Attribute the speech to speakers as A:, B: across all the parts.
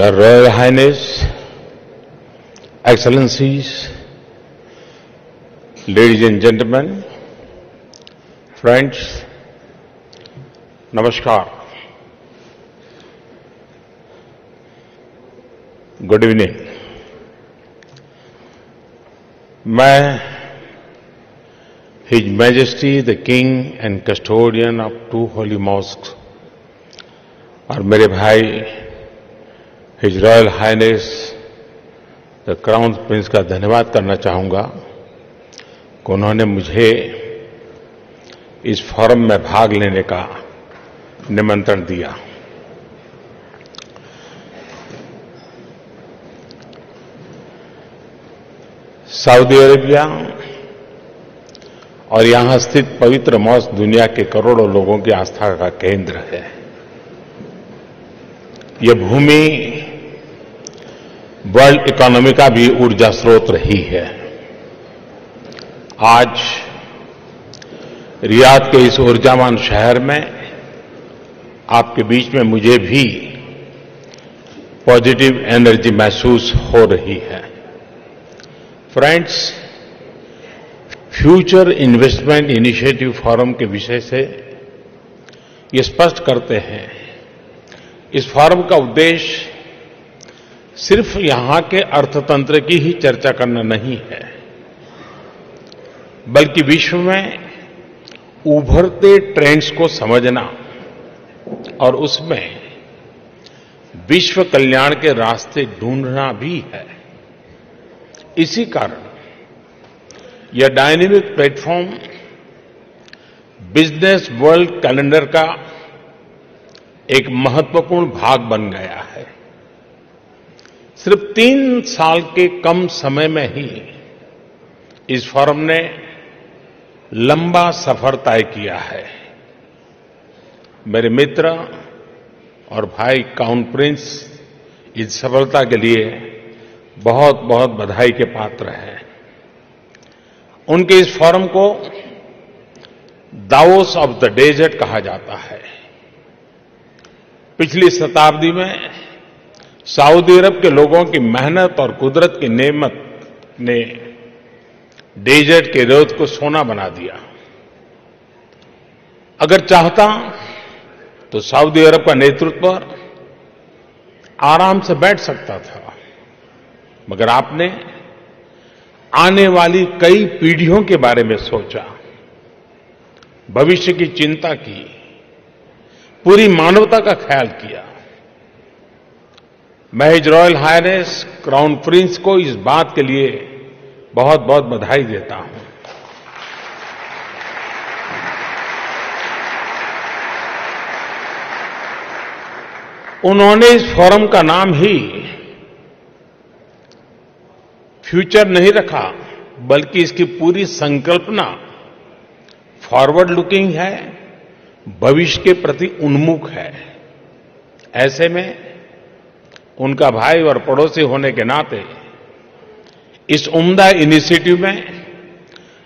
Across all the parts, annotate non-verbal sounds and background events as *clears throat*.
A: Your Royal Highness, Excellencies, ladies and gentlemen, friends, Namaskar. Good evening मैं his majesty the king and custodian of two holy mosque और मेरे भाई his royal highness the crown prince का धन्यवाद करना चाहूँगा कि उन्होंने मुझे इस फोरम में भाग लेने का निमंत्रण दिया। सऊदी अरेबिया और यहाँ स्थित पवित्र मौस दुनिया के करोड़ों लोगों की आस्था का केंद्र है। यह भूमि वर्ल्ड इकोनॉमी का भी ऊर्जा स्रोत रही है। आज रियाद के इस ऊर्जावान शहर में आपके बीच में मुझे भी पॉजिटिव एनर्जी महसूस हो रही है। Friends, future investment initiative forum के विषय से ये स्पष्ट करते हैं। इस फोरम का उद्देश्य सिर्फ़ यहाँ के अर्थतंत्र की ही चर्चा करना नहीं है, बल्कि विश्व में उभरते ट्रेंड्स को समझना और उसमें विश्व कल्याण के रास्ते ढूंढना भी है। इसी कारण यह dynamic platform business world calendar का एक महत्वपूर्ण भाग बन गया है। सिर्फ़ तीन साल के कम समय में ही इस फॉरम ने लंबा सफ़र तय किया है। मेरे मित्र और भाई काउन प्रिंस इस सफलता के लिए बहुत बहुत बधाई के पात्र हैं। उनके इस फॉरम को दाओस ऑफ़ द डेजर्ट कहा जाता है। पिछली शताब्दी में सऊदी अरब के लोगों की मेहनत और कुदरत की नेमत ने डेजर्ट के रेत को सोना बना दिया। अगर चाहता तो सऊदी अरब का नेतृत्व आराम से बैठ सकता था, मगर आपने आने वाली कई पीढ़ियों के बारे में सोचा, भविष्य की चिंता की, पूरी मानवता का ख्याल किया। मैं रॉयल हायनेस क्राउन प्रिंस को इस बात के लिए बहुत बहुत बधाई देता हूँ। उन्होंने इस फोरम का नाम ही फ्यूचर नहीं रखा, बल्कि इसकी पूरी संकल्पना फॉरवर्ड लुकिंग है, भविष्य के प्रति उन्मुख है। ऐसे में उनका भाई और पड़ोसी होने के नाते इस उम्दा इनिशिएटिव में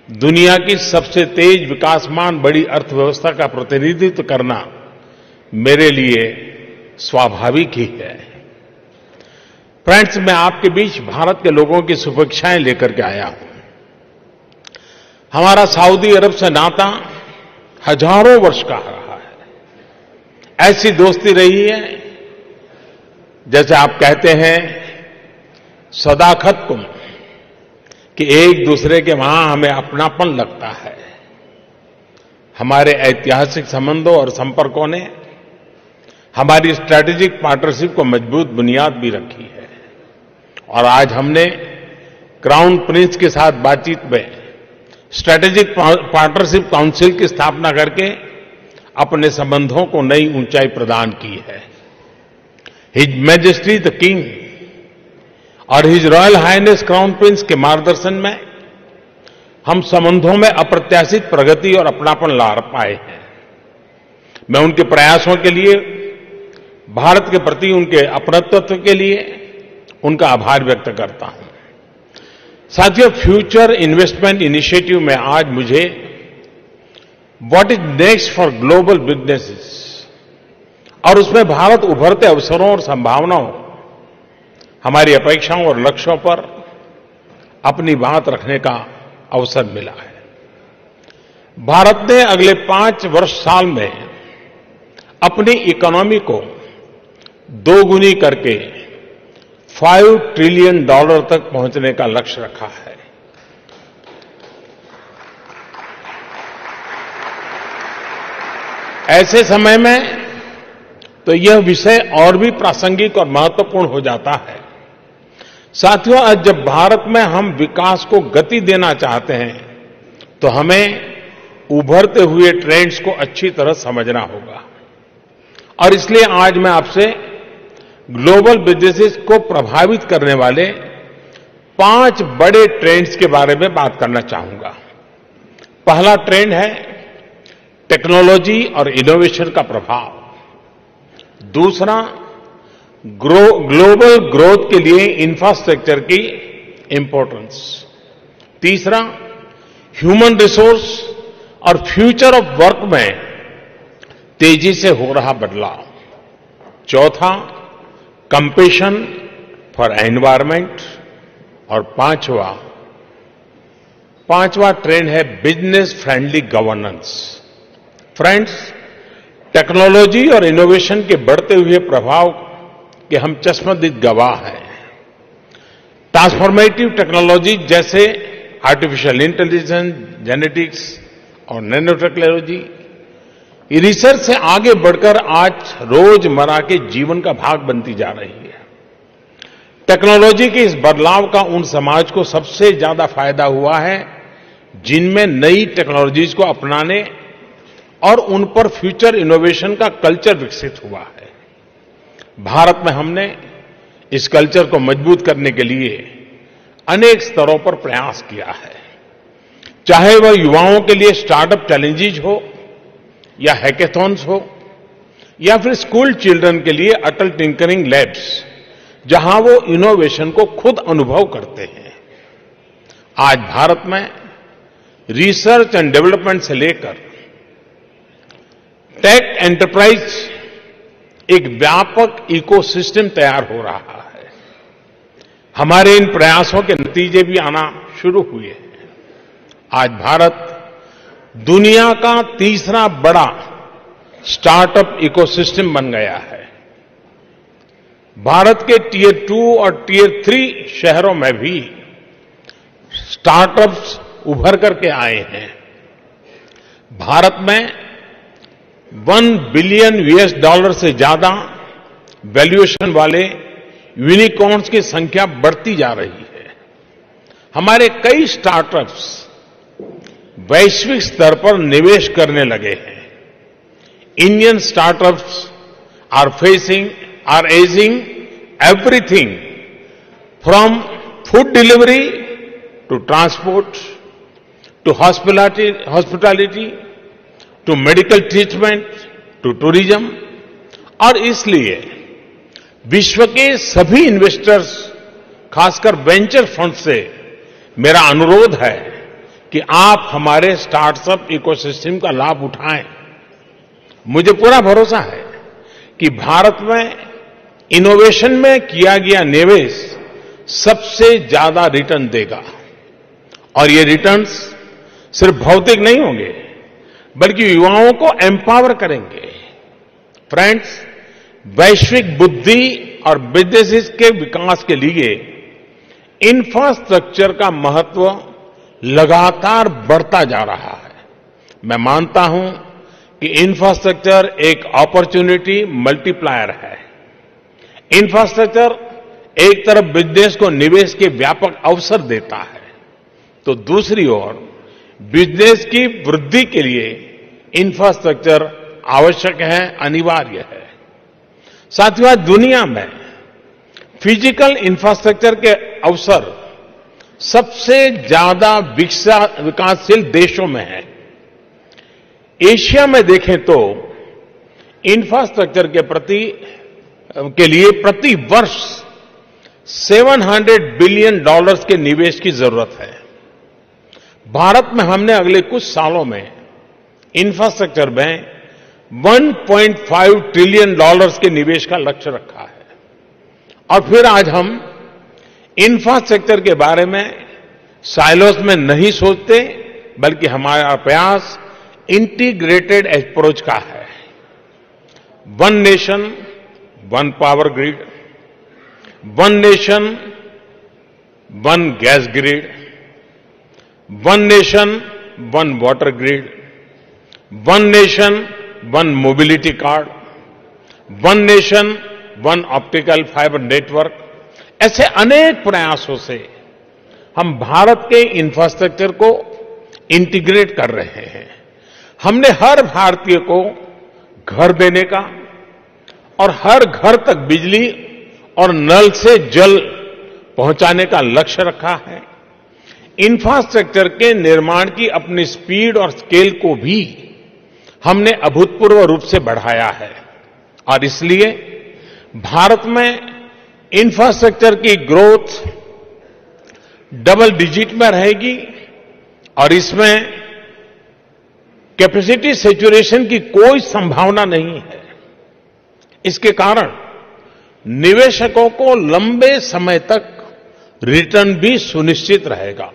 A: दुनिया की सबसे तेज विकासमान बड़ी अर्थव्यवस्था का प्रतिनिधित्व करना मेरे लिए स्वाभाविक ही है। फ्रेंड्स, मैं आपके बीच भारत के लोगों की शुभेच्छाएँ लेकर के आया हूँ। हमारा सऊदी अरब से नाता हज़ारों वर्ष का रहा है। ऐसी दोस्ती रही है जैसे आप कहते हैं सदाखत कुम कि एक दूसरे के वहाँ हमें अपनापन लगता है। हमारे ऐतिहासिक संबंधों और संपर्कों ने हमारी स्ट्रैटेजिक पार्टनरशिप को मज़बूत बुनियाद भी रखी है। और आज हमने क्राउन प्रिंस के साथ बातचीत में स्ट्रैटेजिक पार्टनरशिप काउंसिल की स्थापना करके अपने संबंधों को नई ऊंचाई प्रदान की है। हिज मैजेस्टी द किंग और his royal highness crown prince के मार्गदर्शन में हम संबंधों में अप्रत्याशित प्रगति और अपनापन ला पाए हैं। मैं उनके प्रयासों के लिए, भारत के प्रति उनके अपनत्व के लिए उनका आभार व्यक्त करता हूँ। साथियों, फ्यूचर इन्वेस्टमेंट इनिशिएटिव में आज मुझे what is next for global businesses और उसमें भारत उभरते अवसरों और संभावनाओं, हमारी अपेक्षाओं और लक्ष्यों पर अपनी बात रखने का अवसर मिला है। भारत ने अगले पाँच वर्ष साल में अपनी इकोनॉमी को दोगुनी करके फाइव ट्रिलियन डॉलर तक पहुँचने का लक्ष्य रखा है। ऐसे समय में तो यह विषय और भी प्रासंगिक और महत्वपूर्ण हो जाता है। साथियों, आज जब भारत में हम विकास को गति देना चाहते हैं तो हमें उभरते हुए ट्रेंड्स को अच्छी तरह समझना होगा। और इसलिए आज मैं आपसे ग्लोबल बिजनेसेस को प्रभावित करने वाले पाँच बड़े ट्रेंड्स के बारे में बात करना चाहूँगा। पहला ट्रेंड है टेक्नोलॉजी और इनोवेशन का प्रभाव। दूसरा ग्रो, ग्लोबल ग्रोथ के लिए इंफ्रास्ट्रक्चर की इंपॉर्टेंस तीसरा ह्यूमन रिसोर्स और फ्यूचर ऑफ़ वर्क में तेज़ी से हो रहा बदलाव. चौथा कंपेशन फॉर एनवायरमेंट और पांचवा पांचवा ट्रेंड है business friendly governance friends technology और इनोवेशन के बढ़ते हुए प्रभाव के हम चश्मदीद गवाह हैं। ट्रांसफॉर्मेटिव टेक्नोलॉजी जैसे आर्टिफिशियल इंटेलिजेंस, जेनेटिक्स और नैनो टेक्नोलॉजी रिसर्च से आगे बढ़कर आज रोज़मर्रा के जीवन का भाग बनती जा रही है। टेक्नोलॉजी के इस बदलाव का उन समाज को सबसे ज़्यादा फ़ायदा हुआ है, जिनमें नई टेक्नोलॉजीज़ को अपनाने और उन पर फ्यूचर इनोवेशन का कल्चर विकसित हुआ है। भारत में हमने इस कल्चर को मज़बूत करने के लिए अनेक स्तरों पर प्रयास किया है। चाहे वह युवाओं के लिए स्टार्टअप चैलेंजेज हो, या हैकेथॉन्स हो, या फिर स्कूल चिल्ड्रन के लिए अटल टिंकरिंग लैब्स, जहाँ वो इनोवेशन को खुद अनुभव करते हैं। आज भारत में रिसर्च एंड डेवलपमेंट से लेकर टेक एंटरप्राइज एक व्यापक इकोसिस्टम तैयार हो रहा है। हमारे इन प्रयासों के नतीजे भी आना शुरू हुए हैं। आज भारत दुनिया का तीसरा बड़ा स्टार्टअप इकोसिस्टम बन गया है। भारत के टीयर टू और टीयर थ्री शहरों में भी स्टार्टअप्स उभर करके आए हैं। भारत में वन बिलियन यूएस डॉलर से ज़्यादा वैल्यूएशन वाले यूनिकॉर्न्स की संख्या बढ़ती जा रही है। हमारे कई स्टार्टअप्स वैश्विक स्तर पर निवेश करने लगे हैं। Indian startups are facing are edging everything from food delivery to transport to hospitality to medical treatment to tourism और इसलिए विश्व के सभी इन्वेस्टर्स खासकर वेंचर फंड से मेरा अनुरोध है कि आप हमारे स्टार्टअप इकोसिस्टम का लाभ उठाएँ। मुझे पूरा भरोसा है कि भारत में इनोवेशन में किया गया निवेश सबसे ज़्यादा रिटर्न देगा। और ये रिटर्न्स सिर्फ़ भौतिक नहीं होंगे बल्कि युवाओं को एम्पावर करेंगे। फ्रेंड्स वैश्विक बुद्धि और बिजनेसेस के विकास के लिए इंफ्रास्ट्रक्चर का महत्व लगातार बढ़ता जा रहा है। मैं मानता हूँ कि इंफ्रास्ट्रक्चर एक अपॉर्चुनिटी मल्टीप्लायर है। इंफ्रास्ट्रक्चर एक तरफ़ बिज़नेस को निवेश के व्यापक अवसर देता है तो दूसरी ओर बिज़नेस की वृद्धि के लिए इंफ्रास्ट्रक्चर आवश्यक है, अनिवार्य है। साथ साथियों दुनिया में फ़िज़िकल इंफ्रास्ट्रक्चर के अवसर सबसे ज़्यादा विकासशील देशों में है। एशिया में देखें तो इंफ्रास्ट्रक्चर के प्रति, के लिए प्रति वर्ष 700 बिलियन डॉलर्स के निवेश की ज़रूरत है। भारत में हमने अगले कुछ सालों में इंफ्रास्ट्रक्चर में 1.5 ट्रिलियन डॉलर्स के निवेश का लक्ष्य रखा है। और फिर आज हम इंफ्रास्ट्रक्चर के बारे में साइलोस में नहीं सोचते, बल्कि हमारा प्रयास इंटीग्रेटेड अप्रोच का है। One nation one power grid one nation one gas grid one nation, one water grid, one nation, one mobility card, one nation, one optical fibre network. ऐसे अनेक प्रयासों से हम भारत के इंफ्रास्ट्रक्चर को इंटीग्रेट कर रहे हैं। हमने हर भारतीय को घर देने का और हर घर तक बिजली और नल से जल पहुँचाने का लक्ष्य रखा है। इंफ्रास्ट्रक्चर के निर्माण की अपनी स्पीड और स्केल को भी हमने अभूतपूर्व रूप से बढ़ाया है। और इसलिए भारत में इंफ्रास्ट्रक्चर की ग्रोथ डबल डिजिट में रहेगी और इसमें कैपेसिटी सेचुरेशन की कोई संभावना नहीं है। इसके कारण निवेशकों को लंबे समय तक रिटर्न भी सुनिश्चित रहेगा।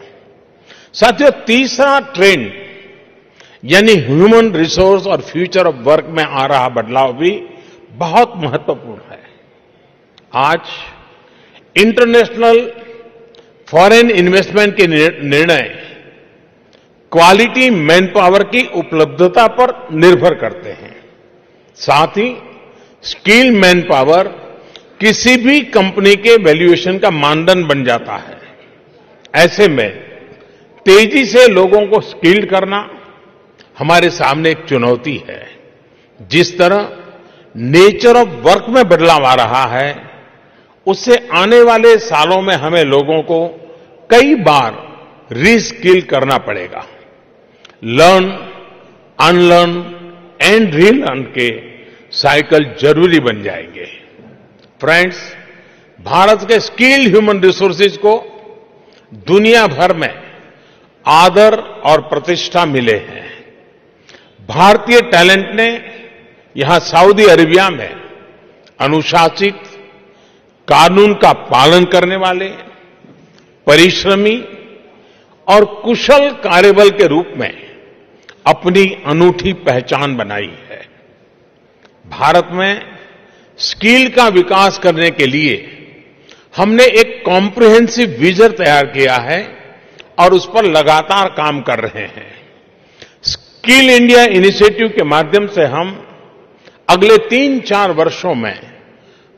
A: साथियों, तीसरा ट्रेंड यानी ह्यूमन रिसोर्स और फ्यूचर ऑफ़ वर्क में आ रहा बदलाव भी बहुत महत्वपूर्ण है। आज इंटरनेशनल फॉरेन इन्वेस्टमेंट के निर्णय क्वालिटी मैन पावर की उपलब्धता पर निर्भर करते हैं। साथ ही स्किल मैन पावर किसी भी कंपनी के वैल्यूएशन का मानदंड बन जाता है। ऐसे में तेज़ी से लोगों को स्किल्ड करना हमारे सामने एक चुनौती है। जिस तरह नेचर ऑफ़ वर्क में बदलाव आ रहा है, उससे आने वाले सालों में हमें लोगों को कई बार रीस्किल करना पड़ेगा। लर्न, अनलर्न एंड रीलर्न के साइकिल ज़रूरी बन जाएँगे। फ्रेंड्स, भारत के स्किल ह्यूमन रिसोर्सेज को दुनिया भर में आदर और प्रतिष्ठा मिले हैं। भारतीय टैलेंट ने यहाँ सऊदी अरेबिया में अनुशासित कानून का पालन करने वाले, परिश्रमी और कुशल कार्यबल के रूप में अपनी अनूठी पहचान बनाई है। भारत में स्किल का विकास करने के लिए हमने एक कॉम्प्रिहेंसिव विजन तैयार किया है। और उस पर लगातार काम कर रहे हैं। स्किल इंडिया इनिशिएटिव के माध्यम से हम अगले तीन चार वर्षों में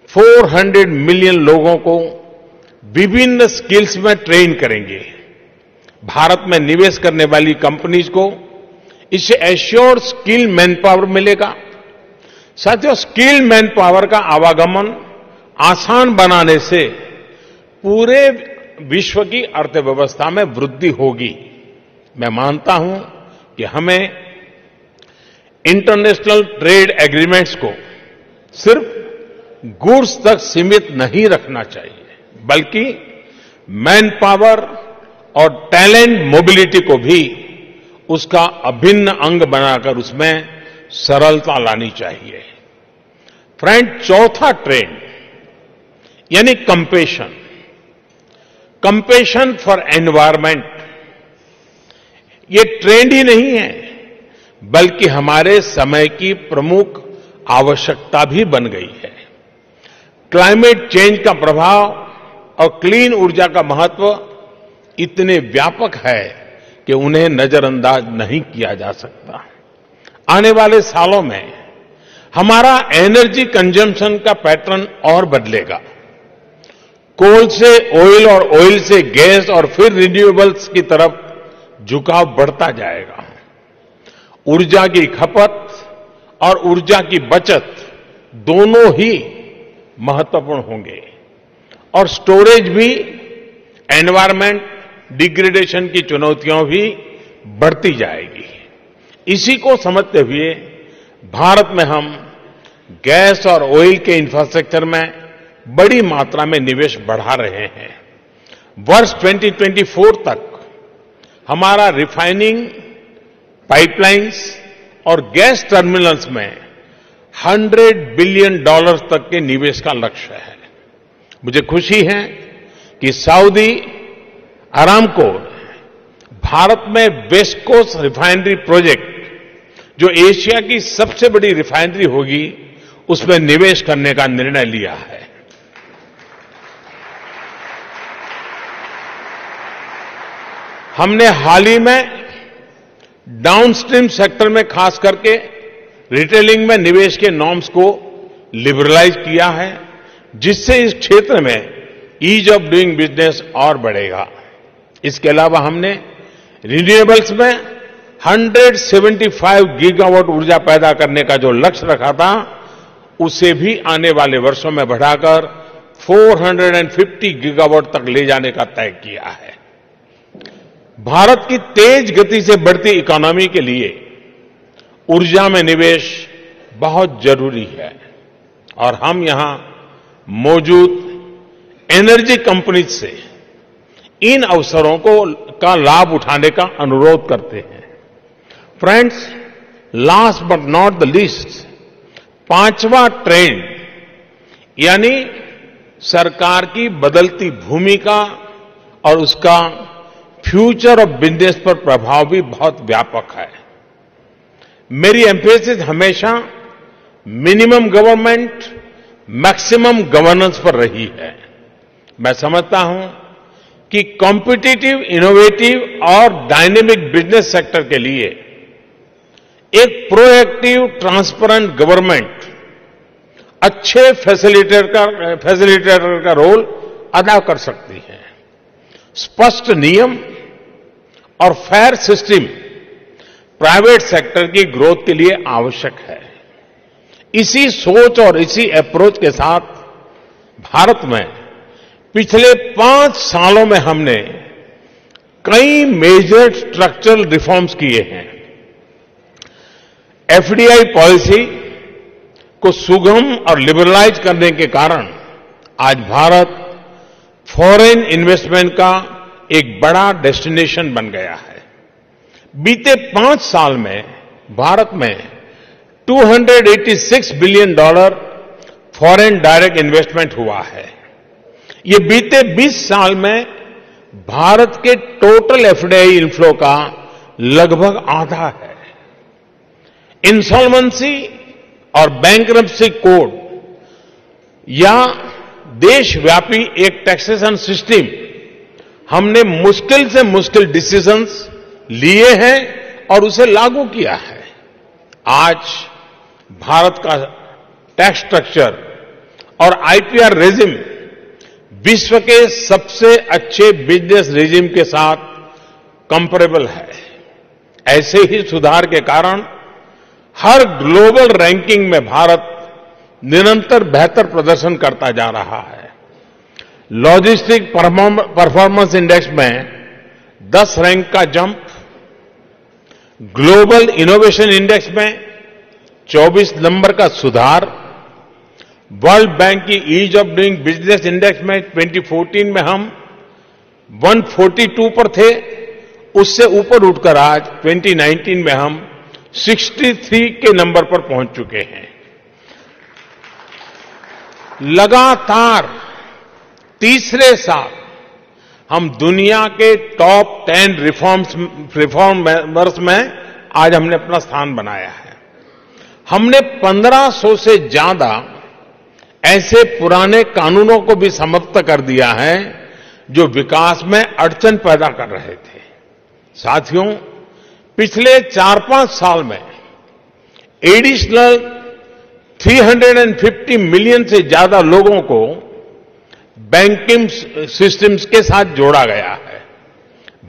A: 400 मिलियन लोगों को विभिन्न स्किल्स में ट्रेन करेंगे। भारत में निवेश करने वाली कंपनीज़ को इससे एश्योर स्किल मैन पावर मिलेगा। साथियों, स्किल मैन पावर का आवागमन आसान बनाने से पूरे विश्व की अर्थव्यवस्था में वृद्धि होगी। मैं मानता हूँ कि हमें इंटरनेशनल ट्रेड एग्रीमेंट्स को सिर्फ़ गुड्स तक सीमित नहीं रखना चाहिए, बल्कि मैन पावर और टैलेंट मोबिलिटी को भी उसका अभिन्न अंग बनाकर उसमें सरलता लानी चाहिए। फ्रेंड चौथा ट्रेंड यानी कंपेशन कंपेशन फॉर एनवायरमेंट ये ट्रेंड ही नहीं है, बल्कि हमारे समय की प्रमुख आवश्यकता भी बन गई है। क्लाइमेट चेंज का प्रभाव और क्लीन ऊर्जा का महत्व इतने व्यापक है कि उन्हें नजरअंदाज नहीं किया जा सकता। आने वाले सालों में हमारा एनर्जी कंजम्पशन का पैटर्न और बदलेगा। कोल से ऑयल और ऑयल से गैस और फिर रिन्यूएबल्स की तरफ़ झुकाव बढ़ता जाएगा। ऊर्जा की खपत और ऊर्जा की बचत दोनों ही महत्वपूर्ण होंगे। और स्टोरेज भी एनवायरमेंट डिग्रेडेशन की चुनौतियाँ भी बढ़ती जाएगी। इसी को समझते हुए भारत में हम गैस और ऑयल के इंफ्रास्ट्रक्चर में बड़ी मात्रा में निवेश बढ़ा रहे हैं। वर्ष 2024 तक हमारा रिफाइनिंग पाइपलाइंस और गैस टर्मिनल्स में 100 बिलियन डॉलर्स तक के निवेश का लक्ष्य है। मुझे खुशी है कि सऊदी अरामको भारत में वेस्ट कोस्ट रिफाइनरी प्रोजेक्ट जो एशिया की सबसे बड़ी रिफाइनरी होगी, उसमें निवेश करने का निर्णय लिया है। हमने हाल ही में डाउनस्ट्रीम सेक्टर में खास करके रिटेलिंग में निवेश के नॉर्म्स को लिबरलाइज किया है, जिससे इस क्षेत्र में ईज ऑफ़ डूइंग बिज़नेस और बढ़ेगा। इसके अलावा हमने रिन्यूएबल्स में 175 गीगावाट ऊर्जा पैदा करने का जो लक्ष्य रखा था, उसे भी आने वाले वर्षों में बढ़ाकर 450 गीगावाट तक ले जाने का तय किया है। भारत की तेज गति से बढ़ती इकोनॉमी के लिए ऊर्जा में निवेश बहुत ज़रूरी है। और हम यहाँ मौजूद एनर्जी कंपनीज़ से इन अवसरों को, का लाभ उठाने का अनुरोध करते हैं। Friends last but not the least पांचवा ट्रेंड यानी सरकार की बदलती भूमिका और उसका फ्यूचर ऑफ़ बिज़नेस पर प्रभाव भी बहुत व्यापक है। मेरी एम्फेसिस हमेशा मिनिमम गवर्नमेंट मैक्सिमम गवर्नेंस पर रही है। मैं समझता हूँ कि कॉम्पिटिटिव इनोवेटिव और डायनेमिक बिज़नेस सेक्टर के लिए एक प्रोएक्टिव ट्रांसपेरेंट गवर्नमेंट अच्छे फैसिलिटेटर का फैसिलिटेटर का रोल अदा कर सकती है। स्पष्ट नियम और फेयर सिस्टम प्राइवेट सेक्टर की ग्रोथ के लिए आवश्यक है। इसी सोच और इसी अप्रोच के साथ भारत में पिछले पाँच सालों में हमने कई मेजर स्ट्रक्चरल रिफॉर्म्स किए हैं। एफडीआई पॉलिसी को सुगम और लिबरलाइज करने के कारण आज भारत फॉरेन इन्वेस्टमेंट का एक बड़ा डेस्टिनेशन बन गया है। बीते पाँच साल में भारत में 286 billion dollar foreign direct investment हुआ है। ये बीते 20 साल में भारत के टोटल एफडीआई इनफ्लो का लगभग आधा है। इंसॉल्वेंसी और बैंक्रप्सी कोड या देशव्यापी एक टैक्सेशन सिस्टम हमने मुश्किल से मुश्किल डिसीजंस लिए हैं और उसे लागू किया है। आज भारत का टैक्स स्ट्रक्चर और आईपीआर रेजिम विश्व के सबसे अच्छे बिज़नेस रेजिम के साथ कंपेरेबल है। ऐसे ही सुधार के कारण हर ग्लोबल रैंकिंग में भारत निरंतर बेहतर प्रदर्शन करता जा रहा है। लॉजिस्टिक परफॉर्मेंस इंडेक्स में 10 रैंक का जंप, ग्लोबल इनोवेशन इंडेक्स में 24 नंबर का सुधार, वर्ल्ड बैंक की ease of doing business index में 2014 में हम 142 पर थे, उससे ऊपर उठकर आज 2019 में हम 63 के नंबर पर पहुँच चुके हैं। लगातार तीसरे साल हम दुनिया के टॉप टेन रिफॉर्म्स रिफॉर्मर्स में आज हमने अपना स्थान बनाया है। हमने 1500 से ज़्यादा ऐसे पुराने कानूनों को भी समाप्त कर दिया है, जो विकास में अड़चन पैदा कर रहे थे। साथियों, पिछले चार पाँच साल में एडिशनल 350 मिलियन से ज़्यादा लोगों को बैंकिंग सिस्टम्स के साथ जोड़ा गया है।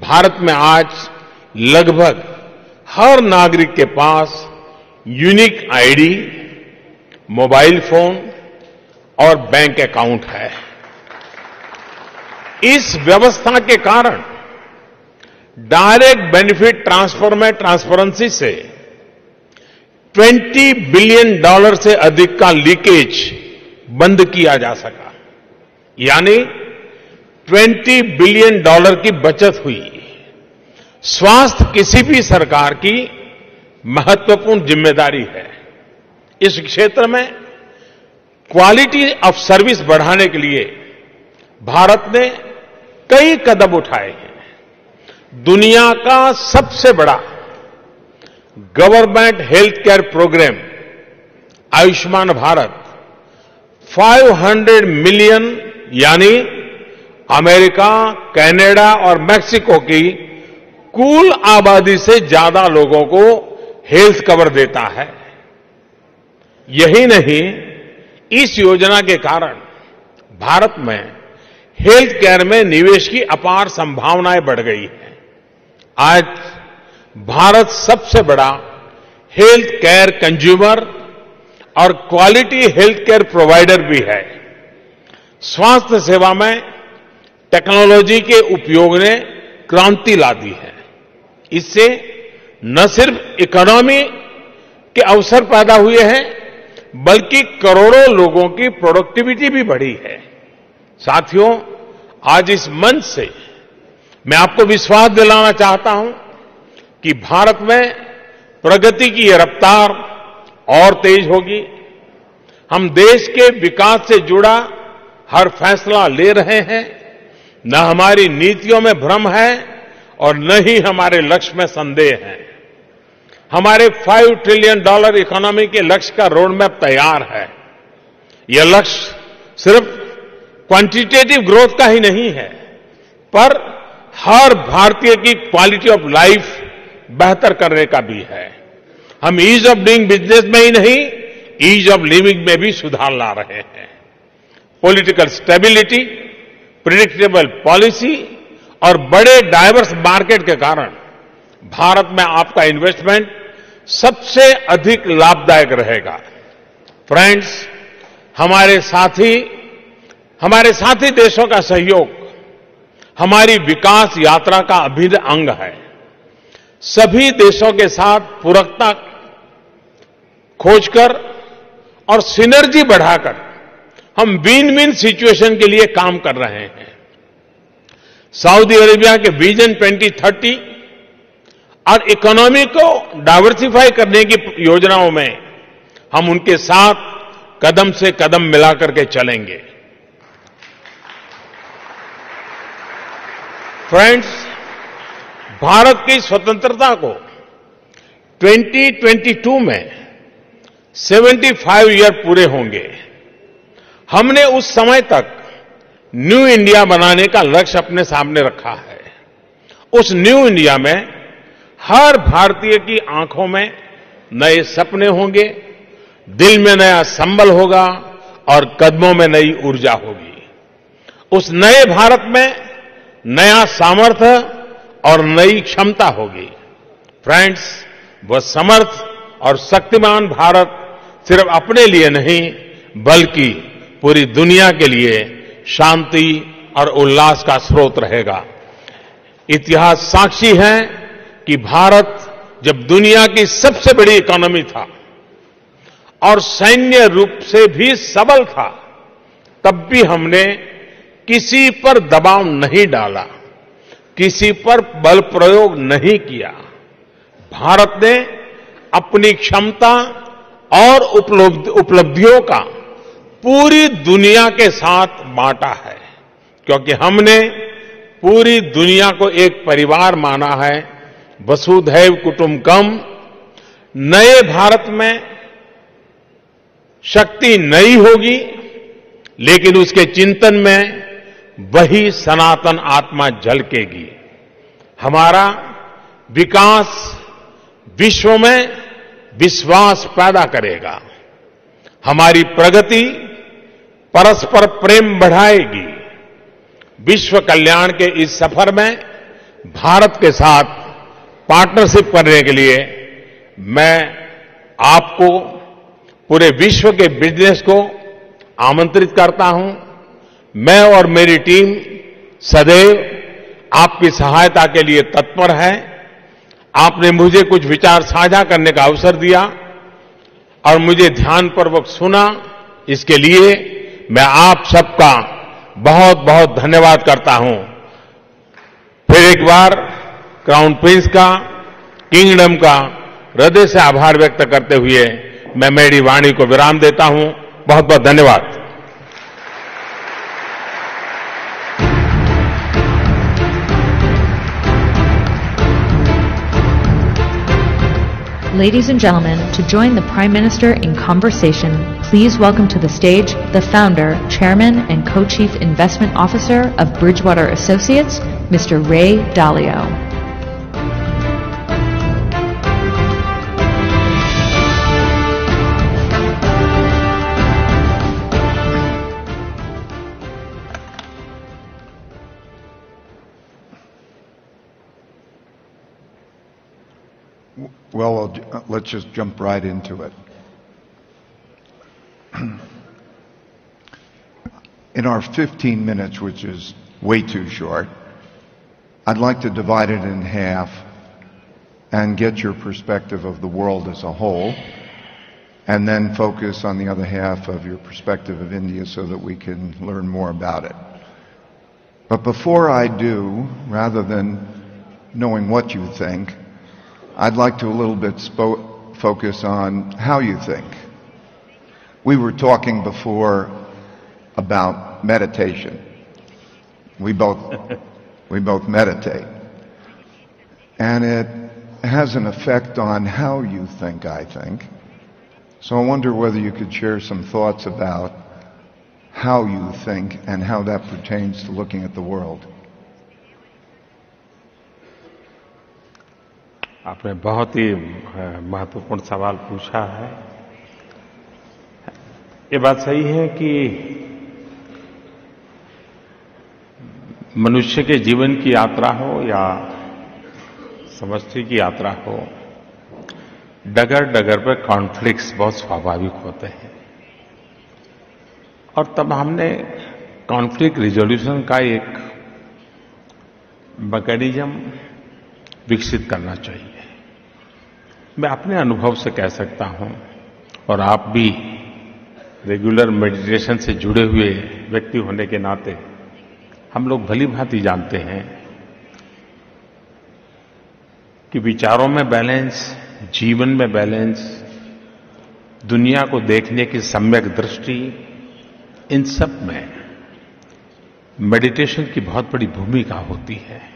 A: भारत में आज लगभग हर नागरिक के पास यूनिक आईडी मोबाइल फ़ोन और बैंक अकाउंट है। इस व्यवस्था के कारण डायरेक्ट बेनिफिट ट्रांसफ़र में ट्रांसपेरेंसी से 20 बिलियन डॉलर से अधिक का लीकेज बंद किया जा सका। यानी 20 बिलियन डॉलर की बचत हुई। स्वास्थ्य किसी भी सरकार की महत्वपूर्ण ज़िम्मेदारी है। इस क्षेत्र में क्वालिटी ऑफ़ सर्विस बढ़ाने के लिए भारत ने कई कदम उठाए हैं। दुनिया का सबसे बड़ा government health care program, Ayushman Bharat 500 million यानी अमेरिका, कनाडा और मैक्सिको की कुल आबादी से ज़्यादा लोगों को हेल्थ कवर देता है। यही नहीं, इस योजना के कारण भारत में हेल्थ केयर में निवेश की अपार संभावनाएँ बढ़ गई हैं। आज भारत सबसे बड़ा हेल्थ केयर कंज्यूमर और क्वालिटी हेल्थ केयर प्रोवाइडर भी है। स्वास्थ्य सेवा में टेक्नोलॉजी के उपयोग ने क्रांति ला दी है। इससे न सिर्फ़ इकोनॉमी के अवसर पैदा हुए हैं, बल्कि करोड़ों लोगों की प्रोडक्टिविटी भी बढ़ी है। साथियों, आज इस मंच से मैं आपको विश्वास दिलाना चाहता हूँ कि भारत में प्रगति की यह रफ्तार और तेज होगी। हम देश के विकास से जुड़ा हर फैसला ले रहे हैं। न हमारी नीतियों में भ्रम है और न ही हमारे लक्ष्य में संदेह है। हमारे फाइव ट्रिलियन डॉलर इकोनॉमी के लक्ष्य का रोड मैप तैयार है। यह लक्ष्य सिर्फ़ क्वांटिटेटिव ग्रोथ का ही नहीं है, पर हर भारतीय की क्वालिटी ऑफ़ लाइफ बेहतर करने का भी है। हम ईज ऑफ़ डूइंग बिज़नेस में ही नहीं ईज ऑफ़ लिविंग में भी सुधार ला रहे हैं। पॉलिटिकल स्टेबिलिटी प्रिडिक्टेबल पॉलिसी और बड़े डाइवर्स मार्केट के कारण भारत में आपका इन्वेस्टमेंट सबसे अधिक लाभदायक रहेगा। फ्रेंड्स हमारे साथी हमारे साथी देशों का सहयोग, हमारी विकास यात्रा का अभिन्न अंग है। सभी देशों के साथ पूरकता खोजकर और सिनर्जी बढ़ाकर हम विन विन सिचुएशन के लिए काम कर रहे हैं। सऊदी अरेबिया के विजन 2030 और इकोनॉमी को डाइवर्सिफाई करने की योजनाओं में हम उनके साथ कदम से कदम मिलाकर के चलेंगे। फ्रेंड्स, भारत की स्वतंत्रता को 2022 में 75 ईयर पूरे होंगे। हमने उस समय तक न्यू इंडिया बनाने का लक्ष्य अपने सामने रखा है। उस न्यू इंडिया में हर भारतीय की आँखों में नए सपने होंगे, दिल में नया संबल होगा और कदमों में नई ऊर्जा होगी। उस नए भारत में नया सामर्थ्य और नई क्षमता होगी। फ्रेंड्स, वह समर्थ और शक्तिमान भारत सिर्फ़ अपने लिए नहीं, बल्कि पूरी दुनिया के लिए शांति और उल्लास का स्रोत रहेगा। इतिहास साक्षी है कि भारत जब दुनिया की सबसे बड़ी इकोनॉमी था और सैन्य रूप से भी सबल था, तब भी हमने किसी पर दबाव नहीं डाला, किसी पर बल प्रयोग नहीं किया। भारत ने अपनी क्षमता और उपलब्धियों का पूरी दुनिया के साथ बांटा है, क्योंकि हमने पूरी दुनिया को एक परिवार माना है। वसुधैव कुटुंबकम नए भारत में शक्ति नई होगी, लेकिन उसके चिंतन में वही सनातन आत्मा झलकेगी। हमारा विकास विश्व में विश्वास पैदा करेगा। हमारी प्रगति परस्पर प्रेम बढ़ाएगी। विश्व कल्याण के इस सफ़र में भारत के साथ पार्टनरशिप करने के लिए मैं आपको पूरे विश्व के बिज़नेस को आमंत्रित करता हूँ। मैं और मेरी टीम सदैव आपकी सहायता के लिए तत्पर है। आपने मुझे कुछ विचार साझा करने का अवसर दिया और मुझे ध्यानपूर्वक सुना। इसके लिए मैं आप सबका बहुत बहुत धन्यवाद करता हूँ। फिर एक बार क्राउन प्रिंस का, किंगडम का हृदय से आभार व्यक्त करते हुए मैं मेरी वाणी को विराम देता हूँ। बहुत बहुत धन्यवाद।
B: Ladies and gentlemen, to join the Prime Minister in conversation, please welcome to the stage the founder, chairman, and co-chief investment officer of Bridgewater Associates, Mr. Ray Dalio.
C: Well, uh, let's just jump right into it. *clears throat* In our 15 minutes, which is way too short, I'd like to divide it in half and get your perspective of the world as a whole, and then focus on the other half of your perspective of India so that we can learn more about it. But before I do, rather than knowing what you think, I'd like to a little bit spo- focus on how you think. We were talking before about meditation. We both, *laughs* we both meditate. And it has an effect on how you think, I think. So I wonder whether you could share some thoughts about how you think and how that pertains to looking at the world.
A: आपने बहुत ही महत्वपूर्ण सवाल पूछा है। ये बात सही है कि मनुष्य के जीवन की यात्रा हो या समष्टि की यात्रा हो, डगर डगर पर कॉन्फ्लिक्ट्स बहुत स्वाभाविक होते हैं। और तब हमने कॉन्फ्लिक्ट रिजोल्यूशन का एक मैकेनिज्म विकसित करना चाहिए। मैं अपने अनुभव से कह सकता हूँ, और आप भी रेगुलर मेडिटेशन से जुड़े हुए व्यक्ति होने के नाते, हम लोग भली भांति जानते हैं कि विचारों में बैलेंस, जीवन में बैलेंस, दुनिया को देखने की सम्यक दृष्टि, इन सब में मेडिटेशन की बहुत बड़ी भूमिका होती है।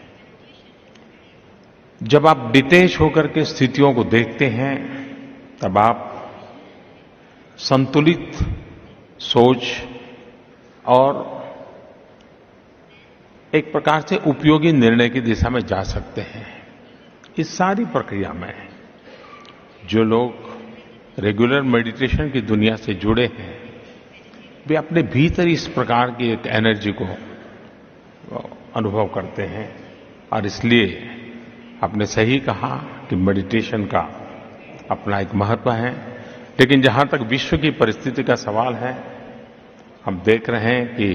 A: जब आप डिटेच होकर के स्थितियों को देखते हैं, तब आप संतुलित सोच और एक प्रकार से उपयोगी निर्णय की दिशा में जा सकते हैं। इस सारी प्रक्रिया में जो लोग रेगुलर मेडिटेशन की दुनिया से जुड़े हैं, वे अपने भीतर इस प्रकार की एक एनर्जी को अनुभव करते हैं और इसलिए आपने सही कहा कि मेडिटेशन का अपना एक महत्व है। लेकिन जहाँ तक विश्व की परिस्थिति का सवाल है, हम देख रहे हैं कि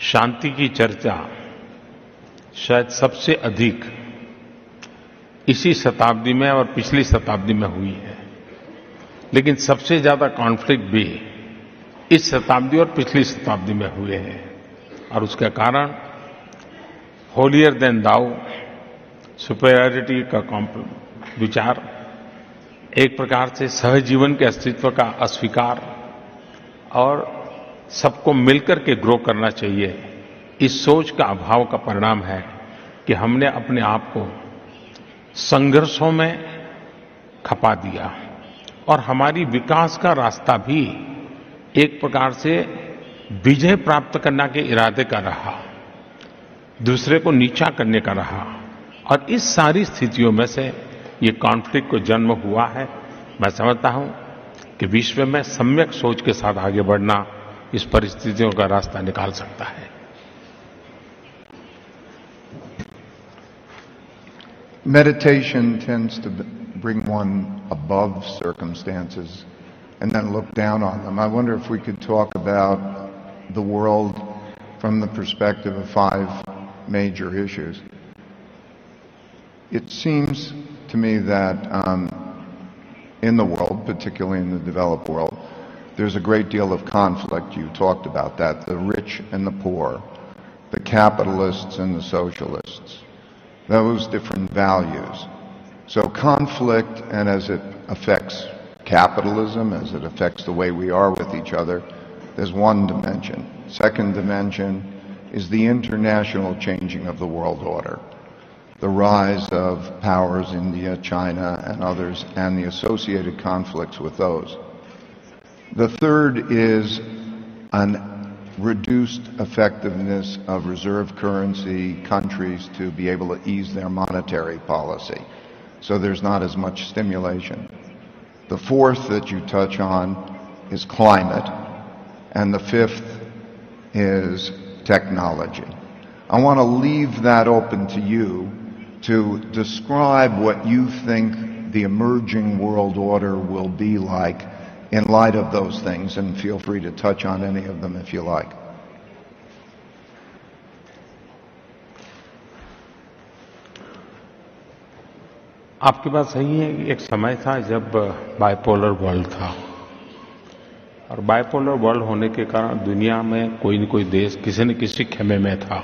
A: शांति की चर्चा शायद सबसे अधिक इसी शताब्दी में और पिछली शताब्दी में हुई है। लेकिन सबसे ज़्यादा कॉन्फ्लिक्ट भी इस शताब्दी और पिछली शताब्दी में हुए हैं। और उसका कारण होलियर देन दाऊ सुपेरियरिटी का विचार, एक प्रकार से सहजीवन के अस्तित्व का अस्वीकार, और सबको मिलकर के ग्रो करना चाहिए। इस सोच का अभाव का परिणाम है कि हमने अपने आप को संघर्षों में खपा दिया, और हमारी विकास का रास्ता भी एक प्रकार से विजय प्राप्त करने के इरादे का रहा, दूसरे को नीचा करने का रहा। और इस सारी स्थितियों में से ये कॉन्फ्लिक्ट को जन्म हुआ है मैं समझता हूँ कि विश्व में सम्यक सोच के साथ आगे बढ़ना इस परिस्थितियों का रास्ता निकाल सकता है
C: Meditation tends to bring one above circumstances and then look down on them. I wonder if we could talk about the world from the perspective of five major issues. It seems to me that um, in the world, particularly in the developed world, there's a great deal of conflict. You talked about that the rich and the poor, the capitalists and the socialists, those different values. So, conflict, and as it affects capitalism, as it affects the way we are with each other, there's one dimension. Second dimension is the international changing of the world order. The rise of powers, India, China, and others, and the associated conflicts with those. The third is an reduced effectiveness of reserve currency countries to be able to ease their monetary policy. So there's not as much stimulation. The fourth that you touch on is climate. And the fifth is technology. I want to leave that open to you to describe what you think the emerging world order will be like in light of those things, and feel free to touch on any of them if you like.
A: आपकी बात सही है एक समय था जब bipolar world था और बाइपोलर वर्ल्ड होने के कारण दुनिया में कोई न कोई देश किसी न किसी खेमे में था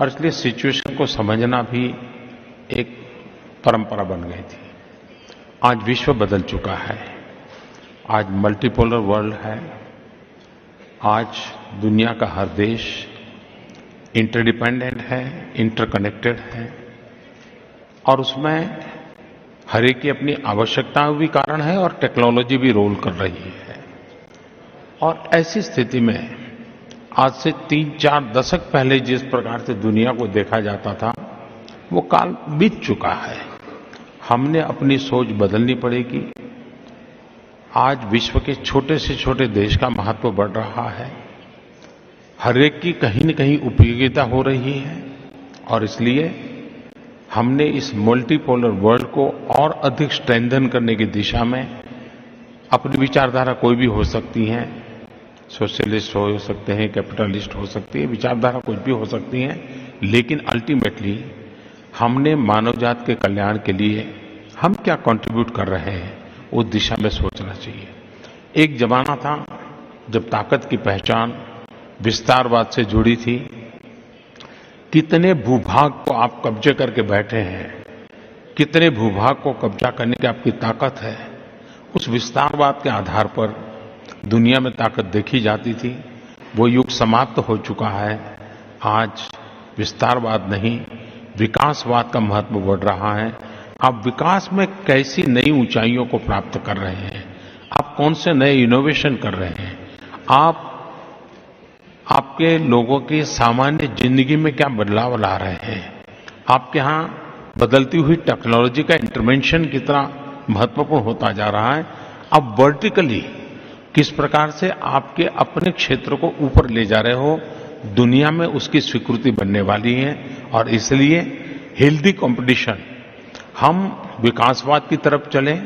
A: और इसलिए सिचुएशन को समझना भी एक परंपरा बन गई थी। आज विश्व बदल चुका है। आज मल्टीपोलर वर्ल्ड है। आज दुनिया का हर देश इंटरडिपेंडेंट है इंटरकनेक्टेड है। और उसमें हर एक की अपनी आवश्यकताओं भी कारण है और टेक्नोलॉजी भी रोल कर रही है। और ऐसी स्थिति में आज से तीन, चार दशक पहले जिस प्रकार से दुनिया को देखा जाता था, वो काल बीत चुका है। हमने अपनी सोच बदलनी पड़ेगी। आज विश्व के छोटे से छोटे देश का महत्व बढ़ रहा है। हर एक की कहीं न कहीं उपयोगिता हो रही है। और इसलिए हमने इस मल्टीपोलर वर्ल्ड को और अधिक स्ट्रेंथन करने की दिशा में अपनी विचारधारा कोई भी हो सकती है। सोशलिस्ट हो सकते हैं, कैपिटलिस्ट हो सकती है, विचारधारा कुछ भी हो सकती है, लेकिन अल्टीमेटली हमने मानव जात के कल्याण के लिए हम क्या कंट्रीब्यूट कर रहे हैं, उस दिशा में सोचना चाहिए। एक जमाना था जब ताकत की पहचान विस्तारवाद से जुड़ी थी। कितने भूभाग को आप कब्जे करके बैठे हैं, कितने भूभाग को कब्जा करने की आपकी ताकत है, उस विस्तारवाद के आधार पर दुनिया में ताकत देखी जाती थी। वो युग समाप्त हो चुका है। आज विस्तारवाद नहीं, विकासवाद का महत्व बढ़ रहा है। आप विकास में कैसी नई ऊंचाइयों को प्राप्त कर रहे हैं? आप कौन से नए इनोवेशन कर रहे हैं? आप, आपके लोगों की सामान्य ज़िंदगी में क्या बदलाव ला रहे हैं? आपके यहाँ बदलती हुई टेक्नोलॉजी का इंटरवेंशन कितना महत्वपूर्ण होता जा रहा है। अब वर्टिकली किस प्रकार से आपके अपने क्षेत्र को ऊपर ले जा रहे हो, दुनिया में उसकी स्वीकृति बनने वाली है। और इसलिए हेल्दी कंपटीशन हम विकासवाद की तरफ़ चलें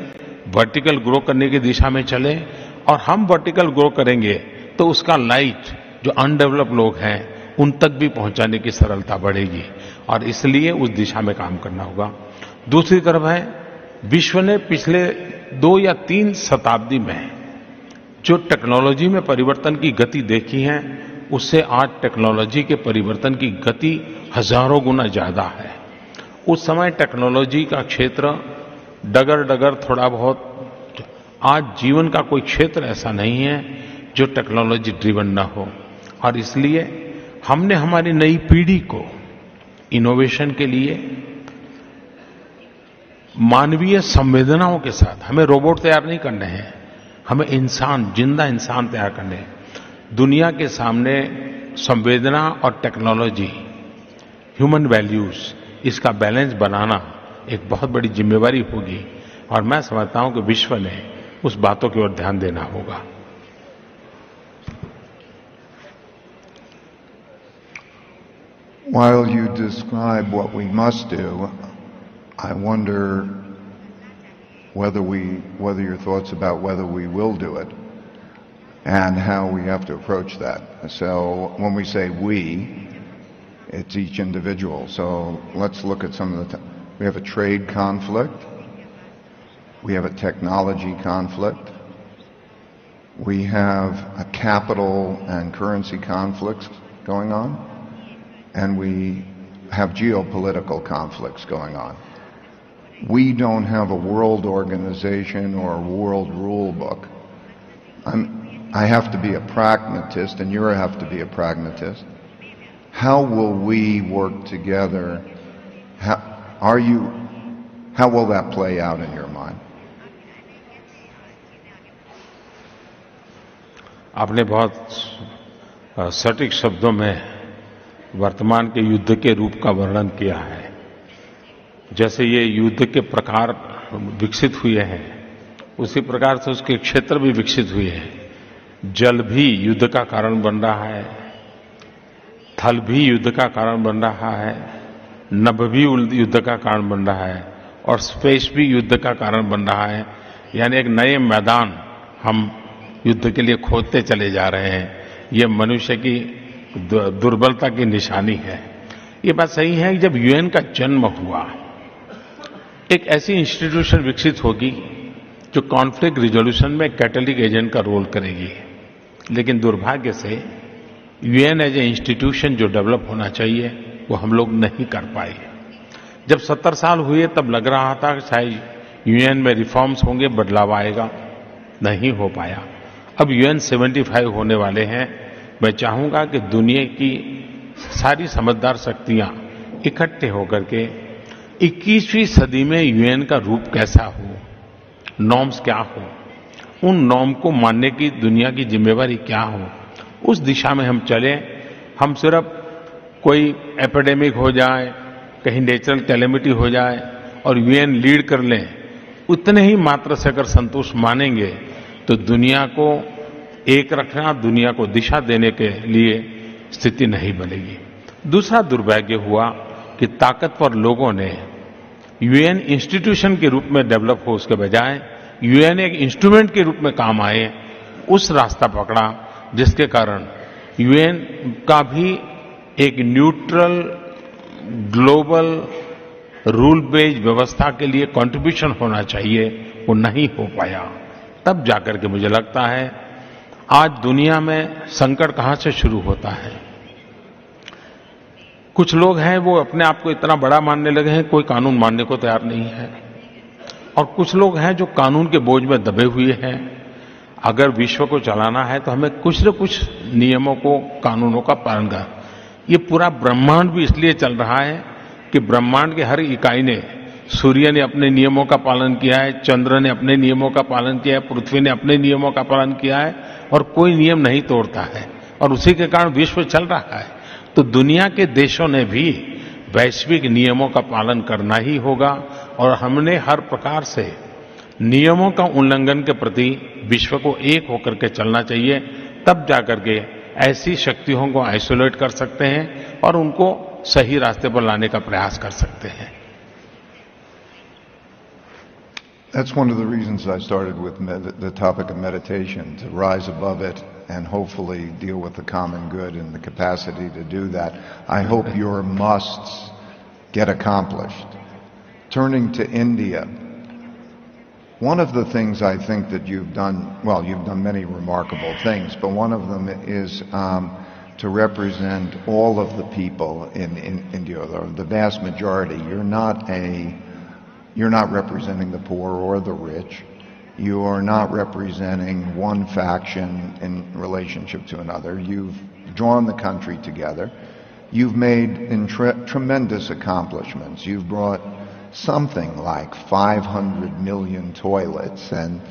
A: वर्टिकल ग्रो करने की दिशा में चलें, और हम वर्टिकल ग्रो करेंगे तो उसका लाइट जो अनडेवलप लोग हैं, उन तक भी पहुँचाने की सरलता बढ़ेगी। और इसलिए उस दिशा में काम करना होगा। दूसरी तरफ़ है, विश्व ने पिछले दो या तीन शताब्दी में जो टेक्नोलॉजी में परिवर्तन की गति देखी है, उससे आज टेक्नोलॉजी के परिवर्तन की गति हज़ारों गुना ज़्यादा है। उस समय टेक्नोलॉजी का क्षेत्र डगर डगर थोड़ा बहुत, आज जीवन का कोई क्षेत्र ऐसा नहीं है जो टेक्नोलॉजी ड्रिवन न हो। और इसलिए हमने हमारी नई पीढ़ी को इनोवेशन के लिए मानवीय संवेदनाओं के साथ, हमें रोबोट तैयार नहीं करने हैं हमें इंसान ज़िंदा इंसान तैयार करने दुनिया के सामने संवेदना और टेक्नोलॉजी ह्यूमन वैल्यूज़ इसका बैलेंस बनाना एक बहुत बड़ी जिम्मेवारी होगी। और मैं समझता हूँ कि विश्व ने उस बातों की ओर ध्यान देना होगा।
C: While you describe what we must do, I wonder whether we, whether your thoughts about whether we will do it and how we have to approach that. So when we say we, it's each individual. So let's look at some of the, we have a trade conflict. We have a technology conflict. We have a capital and currency conflicts going on and we have geopolitical conflicts going on We don't have a world organization or a world rule book. I'm, I have to be a pragmatist, and you have to be a pragmatist. How will we work together? How, are you, how will that play out in your mind?
A: आपने बहुत अ, सटीक शब्दों में वर्तमान के युद्ध के रूप का वर्णन किया है जैसे ये युद्ध के प्रकार विकसित हुए हैं, उसी प्रकार से उसके क्षेत्र भी विकसित हुए हैं। जल भी युद्ध का कारण बन रहा है, थल भी युद्ध का कारण बन रहा है, नभ भी युद्ध का कारण बन रहा है और स्पेस भी युद्ध का कारण बन रहा है। यानी एक नए मैदान हम युद्ध के लिए खोदते चले जा रहे हैं। ये मनुष्य की दुर्बलता की निशानी है। ये बात सही है कि जब यूएन का जन्म हुआ एक ऐसी इंस्टीट्यूशन विकसित होगी जो कॉन्फ्लिक्ट रिजोल्यूशन में कैटलिक एजेंट का रोल करेगी। लेकिन दुर्भाग्य से यूएन एज ए इंस्टीट्यूशन जो डेवलप होना चाहिए, वो हम लोग नहीं कर पाए। जब सत्तर साल हुए, तब लग रहा था कि शायद यूएन में रिफॉर्म्स होंगे, बदलाव आएगा। नहीं हो पाया। अब यूएन 75 होने वाले हैं। मैं चाहूँगा कि दुनिया की सारी समझदार शक्तियाँ इकट्ठे होकर के 21वीं सदी में यूएन का रूप कैसा हो? नॉर्म्स क्या हो? उन नॉर्म को मानने की दुनिया की जिम्मेवारी क्या हो? उस दिशा में हम चले। हम सिर्फ़ कोई एपिडेमिक हो जाए, कहीं नेचुरल कैलेमिटी हो जाए और यूएन लीड कर लें, उतने ही मात्र से अगर संतोष मानेंगे तो दुनिया को एक रखना, दुनिया को दिशा देने के लिए स्थिति नहीं बनेगी। दूसरा दुर्भाग्य हुआ कि ताकतवर लोगों ने यूएन इंस्टीट्यूशन के रूप में डेवलप हो उसके बजाय यूएन एक इंस्ट्रूमेंट के रूप में काम आए, उस रास्ता पकड़ा, जिसके कारण यूएन का भी एक न्यूट्रल ग्लोबल रूल बेस्ड व्यवस्था के लिए कंट्रीब्यूशन होना चाहिए, वो नहीं हो पाया। तब जाकर के मुझे लगता है, आज दुनिया में संकट कहाँ से शुरू होता है? कुछ लोग हैं, वो अपने आप को इतना बड़ा मानने लगे हैं, कोई कानून मानने को तैयार नहीं है। और कुछ लोग हैं जो कानून के बोझ में दबे हुए हैं। अगर विश्व को चलाना है तो हमें कुछ न कुछ नियमों को, कानूनों का पालन कर ये पूरा ब्रह्मांड भी इसलिए चल रहा है कि ब्रह्मांड के हर इकाई ने, सूर्य ने अपने नियमों का पालन किया है, चंद्र ने अपने नियमों का पालन किया है, पृथ्वी ने अपने नियमों का पालन किया है, और कोई नियम नहीं तोड़ता है। और उसी के कारण विश्व चल रहा है। तो दुनिया के देशों ने भी वैश्विक नियमों का पालन करना ही होगा और हमने हर प्रकार से नियमों का उल्लंघन के प्रति विश्व को एक होकर के चलना चाहिए तब जाकर के ऐसी शक्तियों को आइसोलेट कर सकते हैं और उनको सही रास्ते पर लाने का प्रयास कर सकते हैं।
C: That's one of the reasons I started with the topic of meditation, to rise above it. And hopefully deal with the common good and the capacity to do that. I hope your musts get accomplished. Turning to India, one of the things I think that you've done, well, you've done many remarkable things, but one of them is um, to represent all of the people in, in India, the vast majority. You're not a you're not representing the poor or the rich. You are not representing one faction in relationship to another. You've drawn the country together. You've made intre- tremendous accomplishments. You've brought something like 500 million toilets and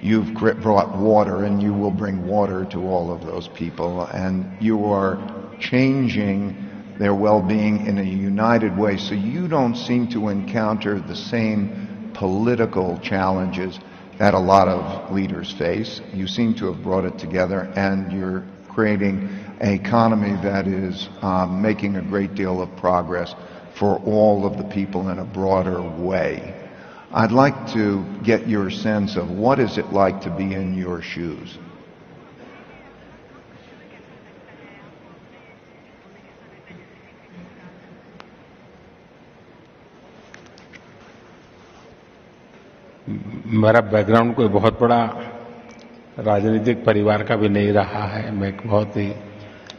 C: you've brought water and you will bring water to all of those people and you are changing their well-being in a united way. So you don't seem to encounter the same political challenges that a lot of leaders face. You seem to have brought it together and you're creating an economy that is um, making a great deal of progress for all of the people in a broader way. I'd like to get your sense of what is it like to be in your shoes.
A: मेरा background कोई बहुत बड़ा राजनीतिक परिवार का भी नहीं रहा है। मैं एक बहुत ही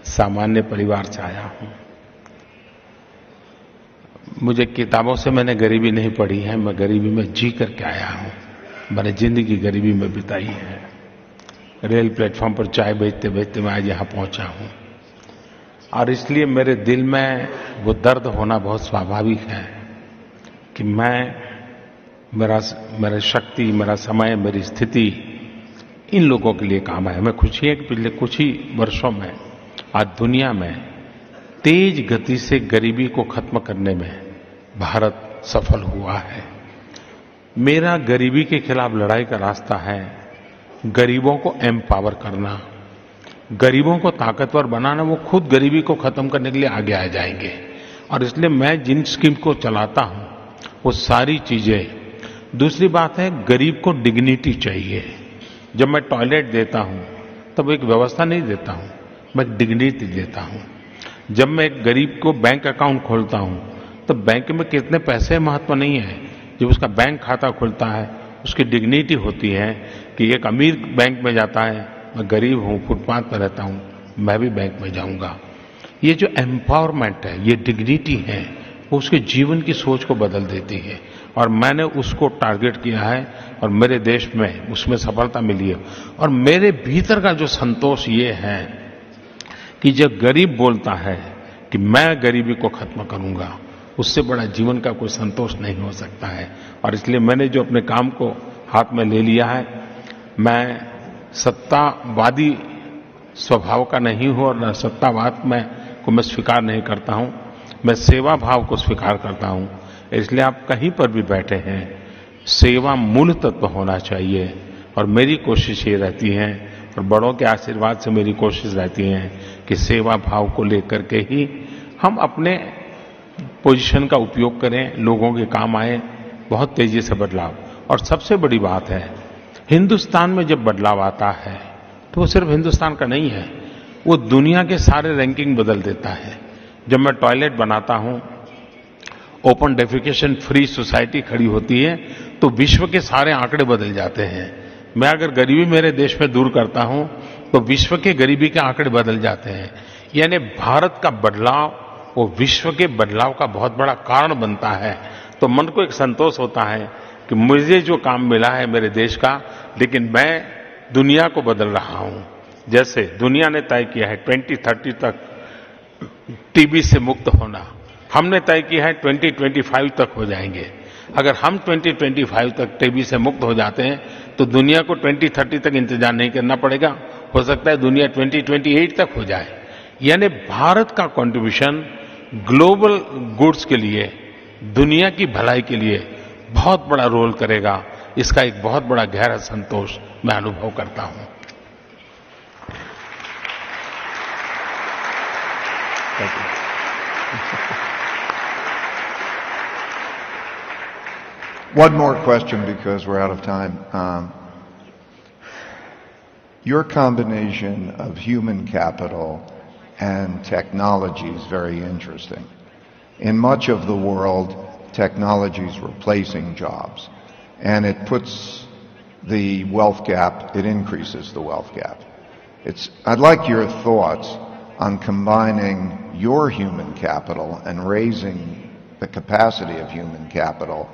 A: सामान्य परिवार से आया हूँ। मुझे किताबों से मैंने गरीबी नहीं पढ़ी है, मैं गरीबी में जी करके आया हूँ। मैंने ज़िंदगी गरीबी में बिताई है। रेल प्लेटफॉर्म पर चाय बेचते बेचते मैं आज यहाँ पहुँचा हूँ। और इसलिए मेरे दिल में वो दर्द होना बहुत स्वाभाविक है कि मैं मेरा मेरा शक्ति, मेरा समय, मेरी स्थिति, इन लोगों के लिए काम है हमें खुशी है कि पिछले कुछ ही वर्षों में, आज दुनिया में, तेज गति से गरीबी को खत्म करने में भारत सफल हुआ है। मेरा गरीबी के खिलाफ लड़ाई का रास्ता है गरीबों को एम्पावर करना। गरीबों को ताकतवर बनाना, वो खुद गरीबी को खत्म करने के लिए आगे आ जाएँगे। और इसलिए मैं जिन स्कीम को चलाता हूँ, वो सारी चीज़ें दूसरी बात है, गरीब को डिग्निटी चाहिए। जब मैं टॉयलेट देता हूँ, तब एक व्यवस्था नहीं देता हूँ, मैं डिग्निटी देता हूँ। जब मैं एक गरीब को बैंक अकाउंट खोलता हूँ तो बैंक में कितने पैसे महत्व नहीं है। जब उसका बैंक खाता खुलता है, उसकी डिग्निटी होती है कि एक अमीर बैंक में जाता है, मैं गरीब हूँ, फुटपाथ पर रहता हूँ, मैं भी बैंक में जाऊँगा। ये जो एम्पावरमेंट है, ये डिग्निटी है, वो उसके जीवन की सोच को बदल देती है। और मैंने उसको टारगेट किया है और मेरे देश में उसमें सफलता मिली है। और मेरे भीतर का जो संतोष ये है कि जब गरीब बोलता है कि मैं गरीबी को खत्म करूँगा, उससे बड़ा जीवन का कोई संतोष नहीं हो सकता है। और इसलिए मैंने जो अपने काम को हाथ में ले लिया है, मैं सत्तावादी स्वभाव का नहीं हूँ और न सत्तावाद में को मैं स्वीकार नहीं करता हूँ, मैं सेवा भाव को स्वीकार करता हूँ। इसलिए आप कहीं पर भी बैठे हैं, सेवा मूल तत्व होना चाहिए। और मेरी कोशिश ये रहती है, और बड़ों के आशीर्वाद से मेरी कोशिश रहती है कि सेवा भाव को लेकर के ही हम अपने पोजीशन का उपयोग करें, लोगों के काम आए, बहुत तेज़ी से बदलाव। और सबसे बड़ी बात है, हिंदुस्तान में जब बदलाव आता है तो वो सिर्फ़ हिंदुस्तान का नहीं है, वो दुनिया के सारे रैंकिंग बदल देता है। जब मैं टॉयलेट बनाता हूँ ओपन डेफिकेशन फ्री सोसाइटी खड़ी होती है तो विश्व के सारे आंकड़े बदल जाते हैं। मैं अगर गरीबी मेरे देश में दूर करता हूँ तो विश्व के गरीबी के आंकड़े बदल जाते हैं। यानी भारत का बदलाव वो विश्व के बदलाव का बहुत बड़ा कारण बनता है। तो मन को एक संतोष होता है कि मुझे जो काम मिला है मेरे देश का, लेकिन मैं दुनिया को बदल रहा हूँ। जैसे दुनिया ने तय किया है 2030 तक टीबी से मुक्त होना। हमने तय किया है 2025 तक हो जाएँगे। अगर हम 2025 तक टीबी से मुक्त हो जाते हैं तो दुनिया को 2030 तक इंतज़ार नहीं करना पड़ेगा। हो सकता है दुनिया 2028 तक हो जाए। यानी भारत का कंट्रीब्यूशन ग्लोबल गुड्स के लिए, दुनिया की भलाई के लिए बहुत बड़ा रोल करेगा। इसका एक बहुत बड़ा गहरा संतोष मैं अनुभव करता हूँ।
C: One more question because we're out of time. Um, your combination of human capital and technology is very interesting. In much of the world, technology is replacing jobs, and it puts the wealth gap, it increases the wealth gap. It's, I'd like your thoughts on combining your human capital and raising the capacity of human capital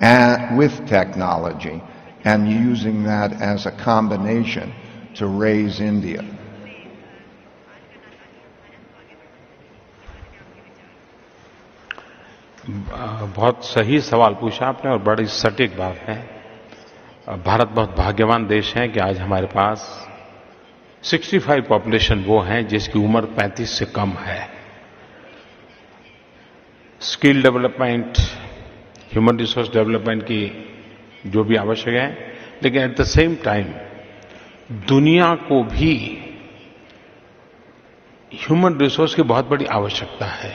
C: and, with technology and using that as a combination to raise India.
A: बहुत सही सवाल पूछा आपने और बड़ी सटीक बात है भारत बहुत भाग्यवान देश है कि आज हमारे पास 65 पॉपुलेशन वो है जिसकी उम्र 35 से कम है skill development human resource development की जो भी आवश्यक है। लेकिन एट द सेम टाइम दुनिया को भी ह्यूमन रिसोर्स की बहुत बड़ी आवश्यकता है।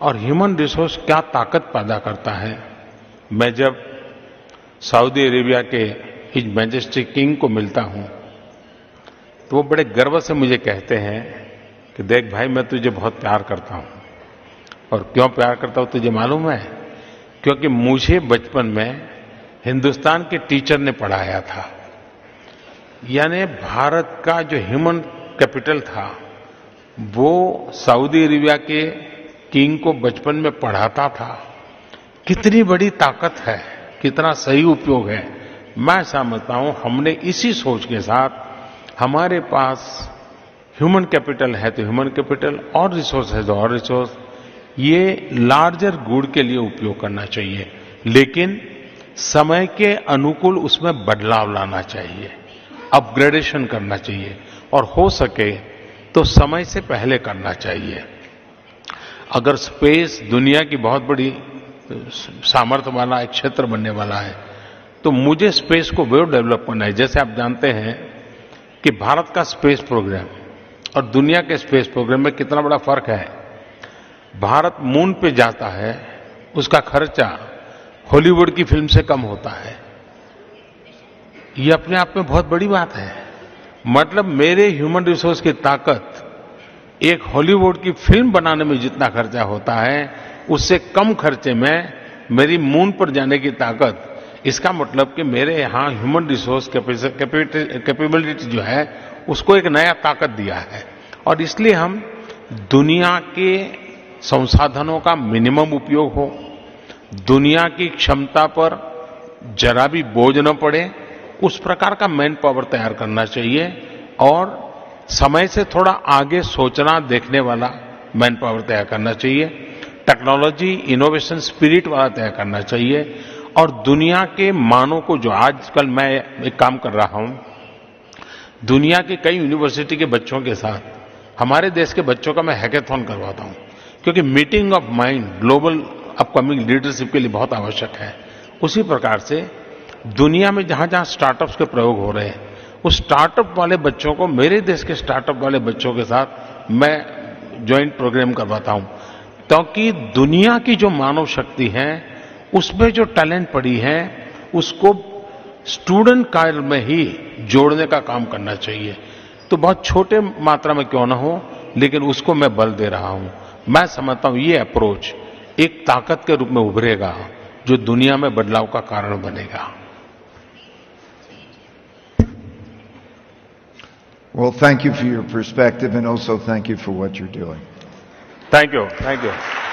A: और ह्यूमन रिसोर्स क्या ताकत पैदा करता है? मैं जब सऊदी अरेबिया के हिज मैजेस्टी किंग को मिलता हूँ तो वो बड़े गर्व से मुझे कहते हैं कि देख भाई, मैं तुझे बहुत प्यार करता हूँ। और क्यों प्यार करता हूँ तुझे मालूम है? क्योंकि मुझे बचपन में हिंदुस्तान के टीचर ने पढ़ाया था। यानी भारत का जो ह्यूमन कैपिटल था, वो सऊदी अरेबिया के किंग को बचपन में पढ़ाता था। कितनी बड़ी ताकत है, कितना सही उपयोग है। मैं समझता हूँ, हमने इसी सोच के साथ हमारे पास ह्यूमन कैपिटल है तो ह्यूमन कैपिटल, और रिसोर्स है तो और रिसोर्स। ये लार्जर गुड के लिए उपयोग करना चाहिए, लेकिन समय के अनुकूल उसमें बदलाव लाना चाहिए अपग्रेडेशन करना चाहिए, और हो सके तो समय से पहले करना चाहिए। अगर स्पेस दुनिया की बहुत बड़ी, सामर्थ्य वाला, एक क्षेत्र बनने वाला है तो मुझे स्पेस को वेव डेवलप करना है। जैसे आप जानते हैं कि भारत का स्पेस प्रोग्राम और दुनिया के स्पेस प्रोग्राम में कितना बड़ा फ़र्क है। भारत मून पे जाता है, उसका खर्चा हॉलीवुड की फ़िल्म से कम होता है। ये अपने आप में बहुत बड़ी बात है। मतलब मेरे ह्यूमन रिसोर्स की ताकत एक हॉलीवुड की फ़िल्म बनाने में जितना खर्चा होता है, उससे कम खर्चे में मेरी मून पर जाने की ताकत, इसका मतलब कि मेरे यहाँ ह्यूमन रिसोर्स कैपेबिलिटी जो है, उसको एक नया ताकत दिया है। और इसलिए हम दुनिया के संसाधनों का मिनिमम उपयोग हो, दुनिया की क्षमता पर जरा भी बोझ न पड़े, उस प्रकार का मैन पावर तैयार करना चाहिए और समय से थोड़ा आगे सोचना, देखने वाला मैन पावर तैयार करना चाहिए टेक्नोलॉजी इनोवेशन स्पिरिट वाला तैयार करना चाहिए और दुनिया के मानव को जो आजकल मैं एक काम कर रहा हूँ, दुनिया के कई यूनिवर्सिटी के बच्चों के साथ, हमारे देश के बच्चों का मैं हैकेथॉन करवाता हूँ। क्योंकि meeting of mind global upcoming leadership के लिए बहुत आवश्यक है। उसी प्रकार से दुनिया में जहाँ जहाँ स्टार्टअप्स के प्रयोग हो रहे हैं, उस स्टार्टअप वाले बच्चों को, मेरे देश के स्टार्टअप वाले बच्चों के साथ मैं ज्वाइंट प्रोग्राम करवाता हूँ। क्योंकि दुनिया की जो मानव शक्ति है, उसमें जो टैलेंट पड़ी है, उसको स्टूडेंट काल में ही जोड़ने का काम करना चाहिए। तो बहुत छोटे मात्रा में क्यों ना हो, लेकिन उसको मैं बल दे रहा हूँ। मैं समझता हूँ ये अप्रोच एक ताकत के रूप में उभरेगा जो दुनिया में बदलाव का कारण बनेगा
C: Well, thank you for your perspective and also thank you for what you're doing.
A: Thank you. Thank you